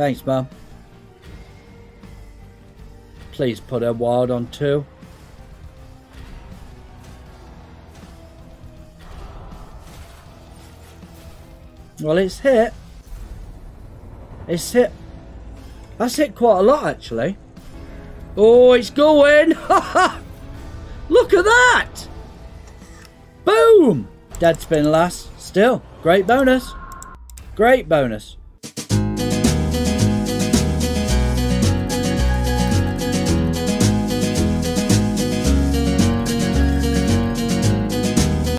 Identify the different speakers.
Speaker 1: Thanks, Mum. Please put a wild on two. Well, it's hit. It's hit. That's hit quite a lot, actually. Oh, it's going! Look at that! Boom! Dead spin last. Still, great bonus. Great bonus.